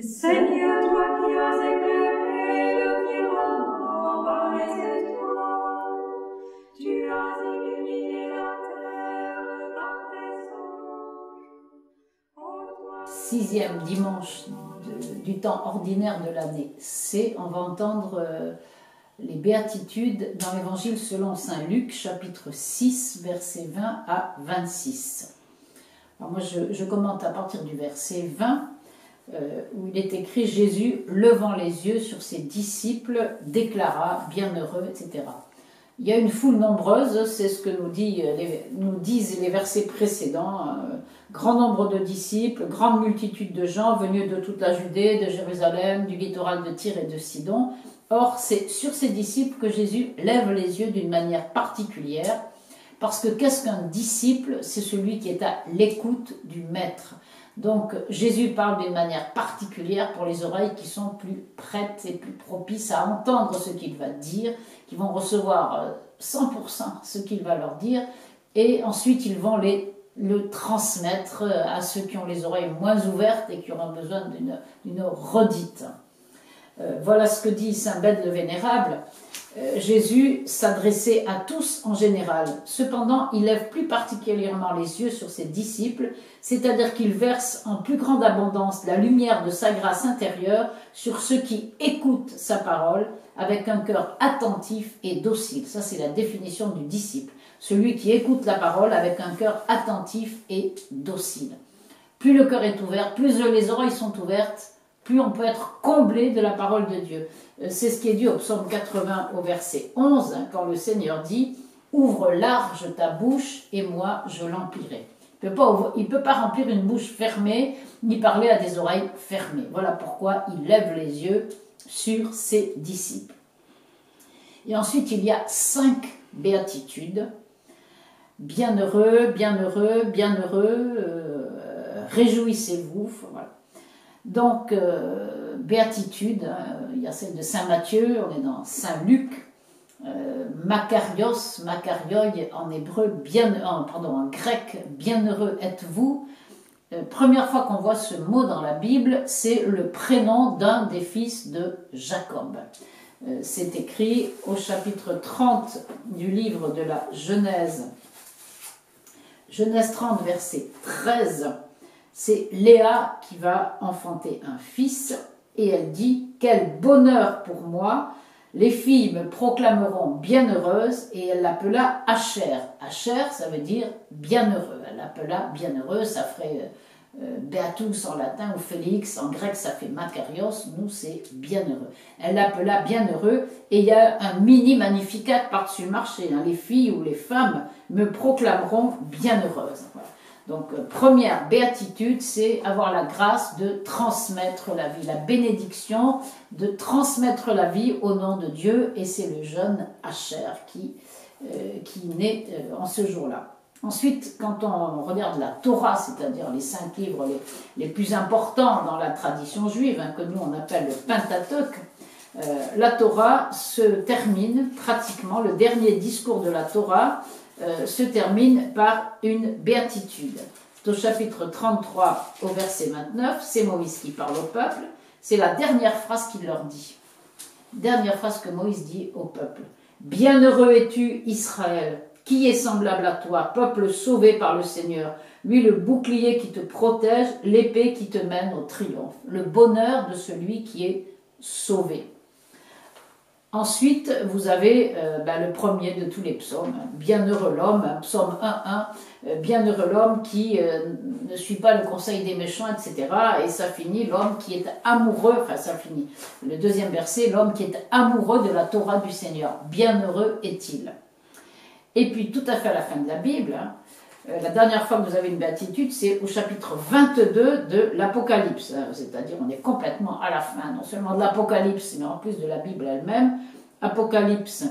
Seigneur, toi qui as éclairé le firmament par les étoiles, tu as illuminé la terre par tes anges. Sixième dimanche du temps ordinaire de l'année C, on va entendre euh, les béatitudes dans l'évangile selon saint Luc, chapitre 6, versets 20 à 26. Alors moi, je, je commente à partir du verset 20, euh, où il est écrit Jésus, levant les yeux sur ses disciples, déclara Bienheureux, etc. Il y a une foule nombreuse, c'est ce que nous, euh, disent les versets précédents. euh, grand nombre de disciples, grande multitude de gens venus de toute la Judée, de Jérusalem, du littoral de Tyr et de Sidon. Or, c'est sur ces disciples que Jésus lève les yeux d'une manière particulière, parce que qu'est-ce qu'un disciple? C'est celui qui est à l'écoute du maître. Donc, Jésus parle d'une manière particulière pour les oreilles qui sont plus prêtes et plus propices à entendre ce qu'il va dire, qui vont recevoir euh, 100% ce qu'il va leur dire, et ensuite ils vont le transmettre euh, à ceux qui ont les oreilles moins ouvertes et qui auront besoin d'une- d'une redite. Euh, voilà ce que dit Saint Bède le Vénérable. Euh, Jésus s'adressait à tous en général. Cependant, il lève plus particulièrement les yeux sur ses disciples, c'est-à-dire qu'il verse en plus grande abondance la lumière de sa grâce intérieure sur ceux qui écoutent sa parole avec un cœur attentif et docile. Ça, c'est la définition du disciple. Celui qui écoute la parole avec un cœur attentif et docile. Plus le cœur est ouvert, plus les oreilles sont ouvertes, plus on peut être comblé de la parole de Dieu. Euh, C'est ce qui est dit au psaume 80 au verset 11, hein, quand le Seigneur dit Ouvre large ta bouche et moi je l'emplirai. Il ne peut, peut pas remplir une bouche fermée ni parler à des oreilles fermées. Voilà pourquoi il lève les yeux sur ses disciples. Et ensuite, il y a cinq béatitudes. Bienheureux, bienheureux, bienheureux, euh, réjouissez-vous. Voilà. Donc, euh, béatitude, hein, il y a celle de Saint Matthieu, on est dans Saint Luc, euh, Makarios, en hébreu, bien, en, pardon, en grec, bienheureux êtes-vous. Euh, première fois qu'on voit ce mot dans la Bible, c'est le prénom d'un des fils de Jacob. Euh, c'est écrit au chapitre 30 du livre de la Genèse. Genèse 30, verset 13 c'est Léa qui va enfanter un fils et elle dit Quel bonheur pour moi Les filles me proclameront bienheureuse et elle l'appela Asher. Asher, ça veut dire bienheureux. Elle l'appela bienheureux, ça ferait euh, Beatus en latin ou Félix, en grec ça fait Makarios, nous c'est bienheureux. Elle l'appela bienheureux et il y a un mini magnificat par-dessus le marché. hein. Les filles ou les femmes me proclameront bienheureuse. Donc, euh, première béatitude, c'est avoir la grâce de transmettre la vie, la bénédiction de transmettre la vie au nom de Dieu, et c'est le jeune qui, euh, qui naît euh, en ce jour-là. Ensuite, quand on regarde la Torah, c'est-à-dire les cinq livres les, plus importants dans la tradition juive, hein, que nous on appelle le Pentateuque, la Torah se termine pratiquement, le dernier discours de la Torah euh, se termine par une béatitude. Au chapitre 33 au verset 29, c'est Moïse qui parle au peuple, c'est la dernière phrase qu'il leur dit. Dernière phrase que Moïse dit au peuple. Bienheureux es-tu Israël, qui est semblable à toi, peuple sauvé par le Seigneur, lui le bouclier qui te protège, l'épée qui te mène au triomphe, le bonheur de celui qui est sauvé. Ensuite, vous avez euh, ben, le premier de tous les psaumes, Bienheureux l'homme, psaume 1.1, euh, Bienheureux l'homme qui euh, ne suit pas le conseil des méchants, etc. Et ça finit, l'homme qui est amoureux, enfin ça finit, le deuxième verset, l'homme qui est amoureux de la Torah du Seigneur. Bienheureux est-il. Et puis tout à fait à la fin de la Bible, hein, la dernière fois que vous avez une béatitude, c'est au chapitre 22 de l'Apocalypse. hein, C'est-à-dire, on est complètement à la fin, non seulement de l'Apocalypse, mais en plus de la Bible elle-même. Apocalypse,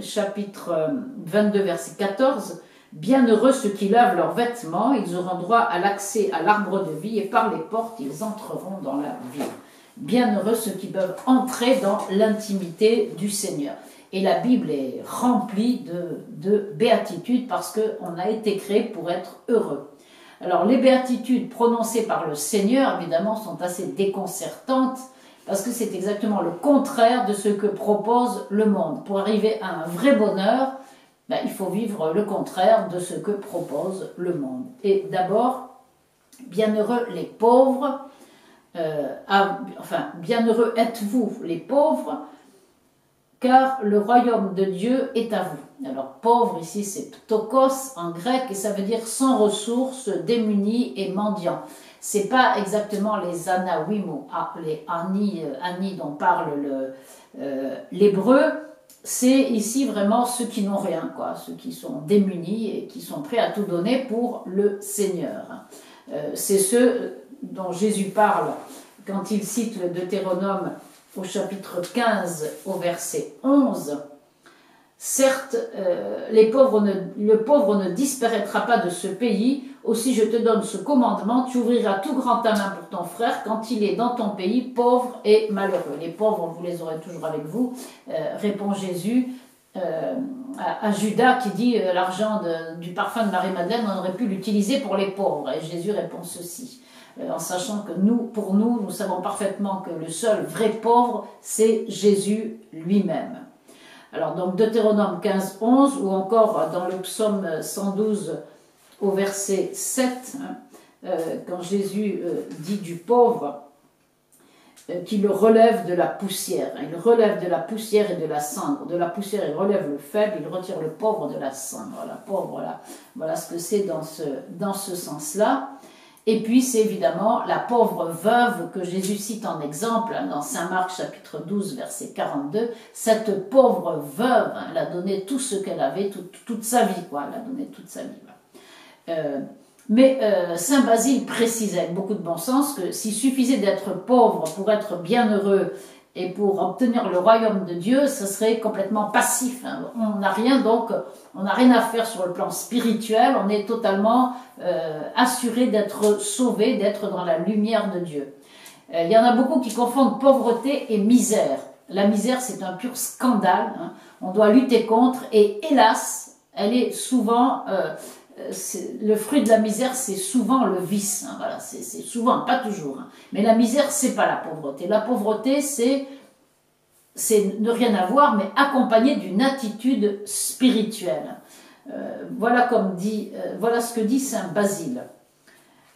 chapitre euh, 22, verset 14. Bienheureux ceux qui lavent leurs vêtements, ils auront droit à l'accès à l'arbre de vie et par les portes, ils entreront dans la vie. Bienheureux ceux qui peuvent entrer dans l'intimité du Seigneur. Et la Bible est remplie de, de béatitudes parce qu'on a été créé pour être heureux. Alors les béatitudes prononcées par le Seigneur, évidemment, sont assez déconcertantes parce que c'est exactement le contraire de ce que propose le monde. Pour arriver à un vrai bonheur, ben, il faut vivre le contraire de ce que propose le monde. Et d'abord, bienheureux les pauvres, euh, enfin, bienheureux êtes-vous les pauvres, car le royaume de Dieu est à vous. Alors, pauvre ici, c'est ptokos en grec, et ça veut dire sans ressources, démunis et mendiants. C'est pas exactement les anawim ah, les ani, euh, ani dont parle euh, l'hébreu, c'est ici vraiment ceux qui n'ont rien, quoi, ceux qui sont démunis et qui sont prêts à tout donner pour le Seigneur. Euh, c'est ceux dont Jésus parle quand il cite le Deutéronome au chapitre 15 au verset 11. Certes, euh, le pauvre ne disparaîtra pas de ce pays, aussi je te donne ce commandement, tu ouvriras tout grand ta main pour ton frère quand il est dans ton pays pauvre et malheureux. Les pauvres, vous les aurez toujours avec vous, euh, répond Jésus euh, à, Judas qui dit l'argent du parfum de Marie-Madeleine, on aurait pu l'utiliser pour les pauvres. Et Jésus répond ceci, en sachant que nous, pour nous, nous savons parfaitement que le seul vrai pauvre, c'est Jésus lui-même. Alors donc Deutéronome 15, 11 ou encore dans le psaume 112 au verset 7, hein, euh, quand Jésus euh, dit du pauvre euh, qu'il le relève de la poussière. Il relève de la poussière et de la cendre. De la poussière, il relève le faible, il retire le pauvre de la cendre. La pauvre, là. Voilà ce que c'est dans ce, dans ce sens-là. Et puis, c'est évidemment la pauvre veuve que Jésus cite en exemple hein, dans Saint Marc chapitre 12, verset 42. Cette pauvre veuve, hein, elle a donné tout ce qu'elle avait, toute sa vie, quoi. Elle a toute sa vie. Euh, mais euh, Saint Basile précisait avec beaucoup de bon sens que s'il suffisait d'être pauvre pour être bienheureux et pour obtenir le royaume de Dieu, ce serait complètement passif. Hein. On n'a rien donc, on n'a rien à faire sur le plan spirituel. On est totalement euh, assuré d'être sauvé, d'être dans la lumière de Dieu. Euh, il y en a beaucoup qui confondent pauvreté et misère. La misère, c'est un pur scandale. Hein. On doit lutter contre et hélas, elle est souvent euh, le fruit de la misère, c'est souvent le vice. Hein, voilà, c'est souvent, pas toujours. Hein. Mais la misère, c'est pas la pauvreté. La pauvreté, c'est c'est ne rien avoir, mais accompagné d'une attitude spirituelle. Euh, voilà comme dit, euh, voilà ce que dit saint Basile.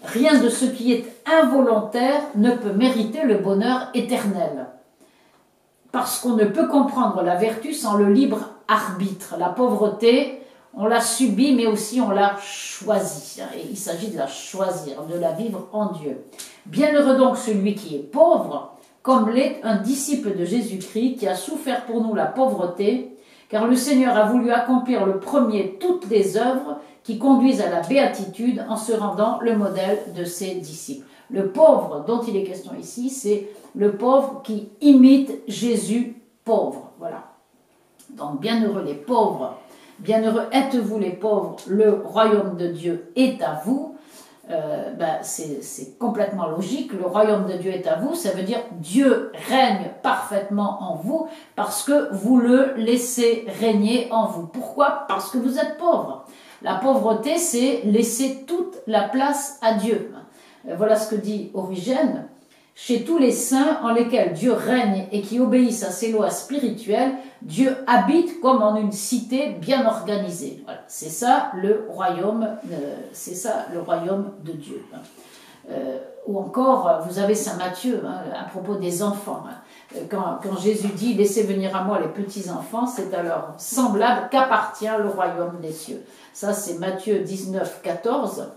Rien de ce qui est involontaire ne peut mériter le bonheur éternel, parce qu'on ne peut comprendre la vertu sans le libre arbitre. La pauvreté, on l'a subie, mais aussi on l'a choisie. Et il s'agit de la choisir, de la vivre en Dieu. Bienheureux donc celui qui est pauvre, comme l'est un disciple de Jésus-Christ qui a souffert pour nous la pauvreté, car le Seigneur a voulu accomplir le premier toutes les œuvres qui conduisent à la béatitude en se rendant le modèle de ses disciples. Le pauvre dont il est question ici, c'est le pauvre qui imite Jésus pauvre. Voilà. Donc bienheureux les pauvres Bienheureux êtes-vous les pauvres, le royaume de Dieu est à vous. Euh, ben, c'est complètement logique. Le royaume de Dieu est à vous, ça veut dire Dieu règne parfaitement en vous parce que vous le laissez régner en vous. Pourquoi? Parce que vous êtes pauvre. La pauvreté, c'est laisser toute la place à Dieu. Euh, voilà ce que dit Origène. Chez tous les saints en lesquels Dieu règne et qui obéissent à ses lois spirituelles, Dieu habite comme en une cité bien organisée. C'est ça le royaume, euh, c'est ça le royaume de Dieu. Euh, ou encore, vous avez Saint Matthieu hein, à propos des enfants. Hein. Quand, Jésus dit Laissez venir à moi les petits enfants, c'est alors semblable qu'appartient le royaume des cieux. Ça, c'est Matthieu 19, 14.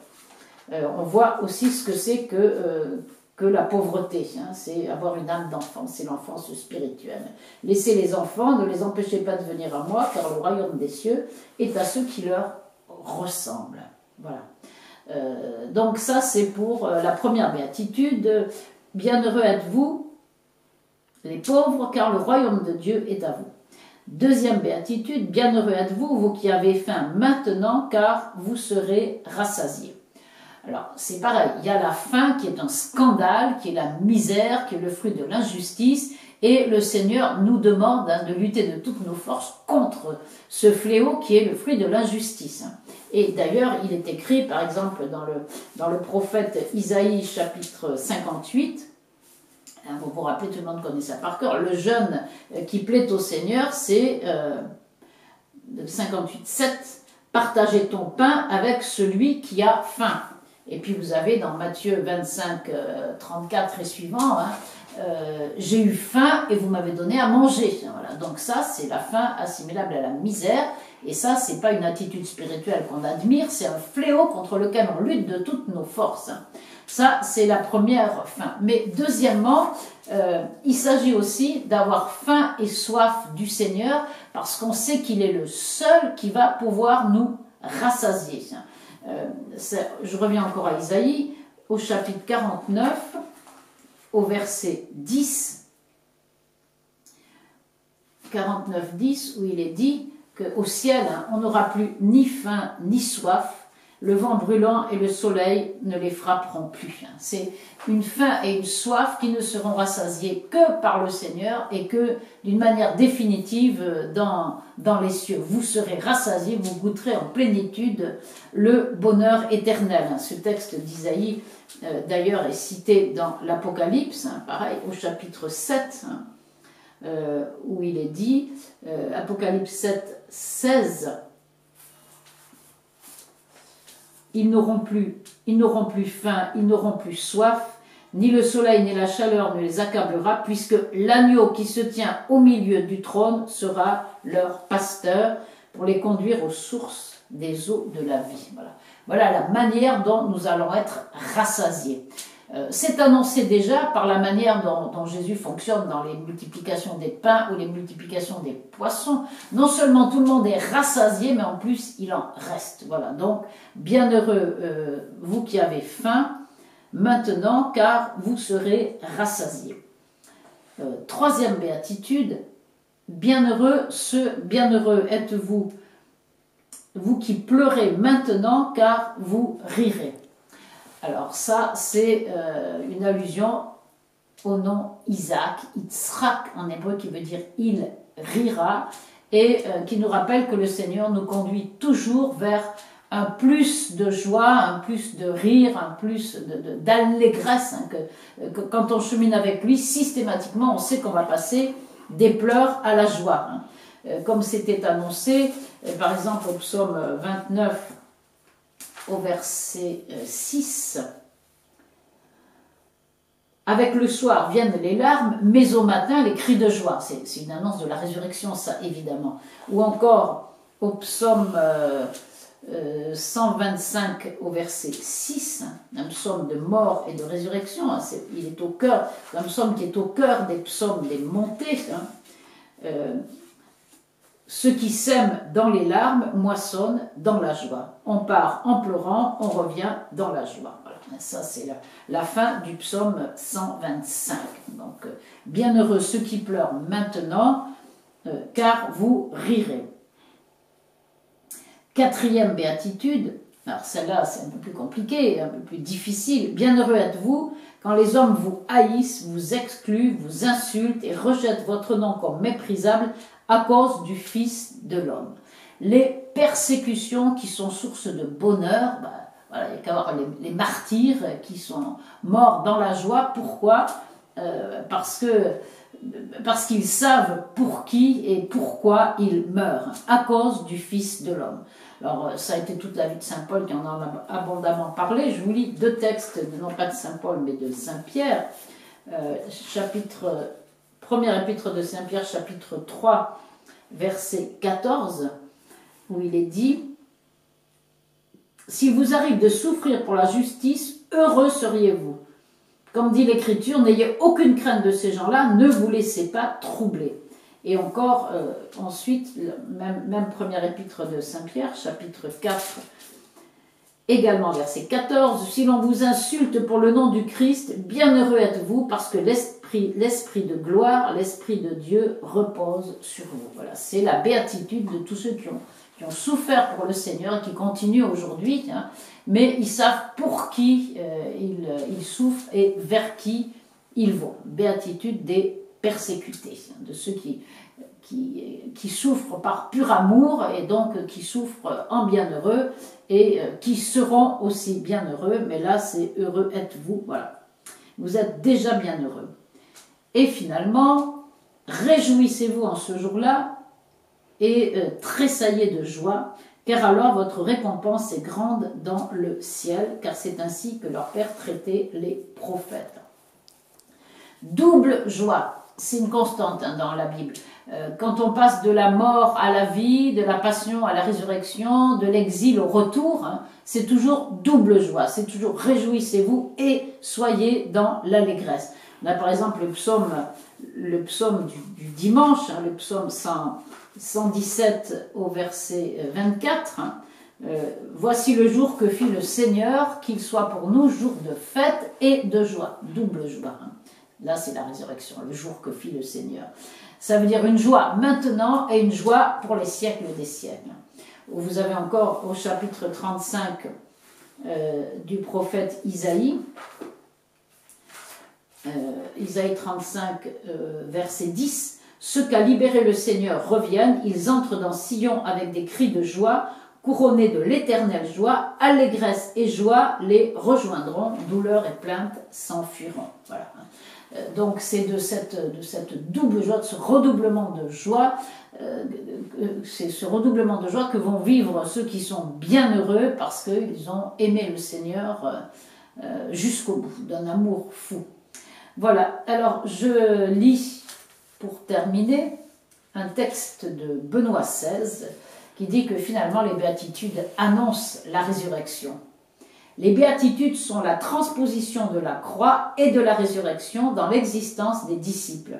Euh, on voit aussi ce que c'est que que la pauvreté. Hein, c'est avoir une âme d'enfant, c'est l'enfance spirituelle. Laissez les enfants, ne les empêchez pas de venir à moi, car le royaume des cieux est à ceux qui leur ressemblent. Voilà. Euh, donc ça, c'est pour euh, la première béatitude. Bienheureux êtes-vous, les pauvres, car le royaume de Dieu est à vous. Deuxième béatitude, bienheureux êtes-vous, vous qui avez faim maintenant, car vous serez rassasiés. Alors, c'est pareil, il y a la faim qui est un scandale, qui est la misère, qui est le fruit de l'injustice, et le Seigneur nous demande hein, de lutter de toutes nos forces contre ce fléau qui est le fruit de l'injustice. Et d'ailleurs, il est écrit, par exemple, dans le, prophète Isaïe chapitre 58, hein, vous vous rappelez, tout le monde connaît ça par cœur, le jeune euh, qui plaît au Seigneur, c'est euh, 58, 7, partagez ton pain avec celui qui a faim. Et puis vous avez dans Matthieu 25, 34 euh, et suivant, hein, euh, j'ai eu faim et vous m'avez donné à manger. Voilà. Donc ça, c'est la faim assimilable à la misère. Et ça, c'est pas une attitude spirituelle qu'on admire, c'est un fléau contre lequel on lutte de toutes nos forces. Ça, c'est la première faim. Mais deuxièmement, euh, il s'agit aussi d'avoir faim et soif du Seigneur parce qu'on sait qu'il est le seul qui va pouvoir nous rassasier. Euh, je reviens encore à Isaïe, au chapitre 49, au verset 10, 49, 10, où il est dit qu'au ciel, hein, on n'aura plus ni faim ni soif, le vent brûlant et le soleil ne les frapperont plus. Hein. C'est une faim et une soif qui ne seront rassasiés que par le Seigneur et que d'une manière définitive dans, dans les cieux. Vous serez rassasiés, vous goûterez en plénitude le bonheur éternel. Hein. Ce texte d'Isaïe, euh, d'ailleurs, est cité dans l'Apocalypse, hein, pareil, au chapitre 7, euh, où il est dit, euh, Apocalypse 7, 16, ils n'auront plus, ils n'auront plus faim, ils n'auront plus soif, ni le soleil ni la chaleur ne les accablera, puisque l'agneau qui se tient au milieu du trône sera leur pasteur pour les conduire aux sources des eaux de la vie. Voilà, voilà la manière dont nous allons être rassasiés. Euh, c'est annoncé déjà par la manière dont, Jésus fonctionne dans les multiplications des pains ou les multiplications des poissons. Non seulement tout le monde est rassasié, mais en plus il en reste. Voilà, donc bienheureux euh, vous qui avez faim maintenant, car vous serez rassasiés. Euh, troisième béatitude, bienheureux bienheureux êtes-vous, vous qui pleurez maintenant, car vous rirez. Alors ça, c'est euh, une allusion au nom Isaac, Yitzhak en hébreu qui veut dire il rira, et euh, qui nous rappelle que le Seigneur nous conduit toujours vers un plus de joie, un plus de rire, un plus d'allégresse. Hein, que, quand on chemine avec lui, systématiquement, on sait qu'on va passer des pleurs à la joie. Hein. Euh, comme c'était annoncé, par exemple au psaume 29, au verset 6. Euh, Avec le soir viennent les larmes, mais au matin les cris de joie. C'est une annonce de la résurrection, ça évidemment. Ou encore au psaume 125 euh, euh, au verset 6, un psaume de mort et de résurrection. Hein, il est au cœur, un psaume qui est au cœur des psaumes des montées. Hein. Ceux qui sèment dans les larmes moissonnent dans la joie. On part en pleurant, on revient dans la joie. Ça, c'est la, fin du psaume 125. Donc, euh, bienheureux ceux qui pleurent maintenant, euh, car vous rirez. Quatrième béatitude, alors celle-là c'est un peu plus compliqué, un peu plus difficile. Bienheureux êtes-vous quand les hommes vous haïssent, vous excluent, vous insultent et rejettent votre nom comme méprisable à cause du Fils de l'homme. Les persécutions qui sont source de bonheur, voilà, il y a qu'à voir les, martyrs qui sont morts dans la joie. Pourquoi? Euh, parce qu'ils savent pour qui et pourquoi ils meurent, à cause du Fils de l'homme. Alors, ça a été toute la vie de Saint Paul qui en a abondamment parlé. Je vous lis deux textes, non pas de Saint Paul, mais de Saint Pierre. Euh, chapitre, premier épître de Saint Pierre, chapitre 3, verset 14, où il est dit S'il vous arrive de souffrir pour la justice, heureux seriez-vous. Comme dit l'Écriture, n'ayez aucune crainte de ces gens-là, ne vous laissez pas troubler. Et encore, euh, ensuite, même, même première épître de Saint-Pierre, chapitre 4, également verset 14, Si l'on vous insulte pour le nom du Christ, bienheureux êtes-vous, parce que l'esprit, l'esprit de gloire, l'esprit de Dieu repose sur vous. Voilà, c'est la béatitude de tous ceux qui ont, qui ont souffert pour le Seigneur et qui continuent aujourd'hui. Hein. mais ils savent pour qui euh, ils, ils souffrent et vers qui ils vont. Béatitude des persécutés, de ceux qui, qui, qui, souffrent par pur amour et donc qui souffrent en bienheureux et euh, qui seront aussi bienheureux, mais là c'est heureux êtes-vous, voilà. Vous êtes déjà bienheureux. Et finalement, réjouissez-vous en ce jour-là et euh, tressaillez de joie, car alors votre récompense est grande dans le ciel, car c'est ainsi que leur Père traitait les prophètes. Double joie, c'est une constante hein, dans la Bible. Euh, quand on passe de la mort à la vie, de la passion à la résurrection, de l'exil au retour, hein, c'est toujours double joie, c'est toujours réjouissez-vous et soyez dans l'allégresse. On a par exemple le psaume, le psaume du, dimanche, hein, le psaume 117 au verset 24. Euh, Voici le jour que fit le Seigneur, qu'il soit pour nous jour de fête et de joie, double joie. Là, c'est la résurrection, le jour que fit le Seigneur. Ça veut dire une joie maintenant et une joie pour les siècles des siècles. Vous avez encore au chapitre 35 euh, du prophète Isaïe, euh, Isaïe 35, euh, verset 10, Ceux qu'a libéré le Seigneur reviennent, ils entrent dans Sion avec des cris de joie, couronnés de l'éternelle joie, allégresse et joie les rejoindront, douleur et plainte s'enfuiront. Voilà. Euh, donc c'est de cette, double joie, de ce redoublement de joie, euh, c'est ce redoublement de joie que vont vivre ceux qui sont bienheureux parce qu'ils ont aimé le Seigneur euh, jusqu'au bout, d'un amour fou. Voilà, alors je lis pour terminer un texte de Benoît XVI qui dit que finalement les béatitudes annoncent la résurrection. Les béatitudes sont la transposition de la croix et de la résurrection dans l'existence des disciples.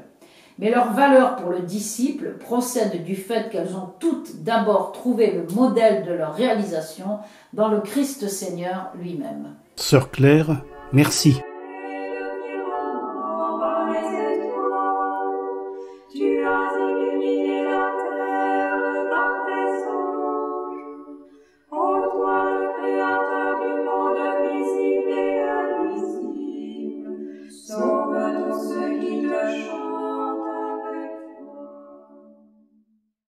Mais leur valeur pour le disciple procède du fait qu'elles ont toutes d'abord trouvé le modèle de leur réalisation dans le Christ Seigneur lui-même. Sœur Claire, merci.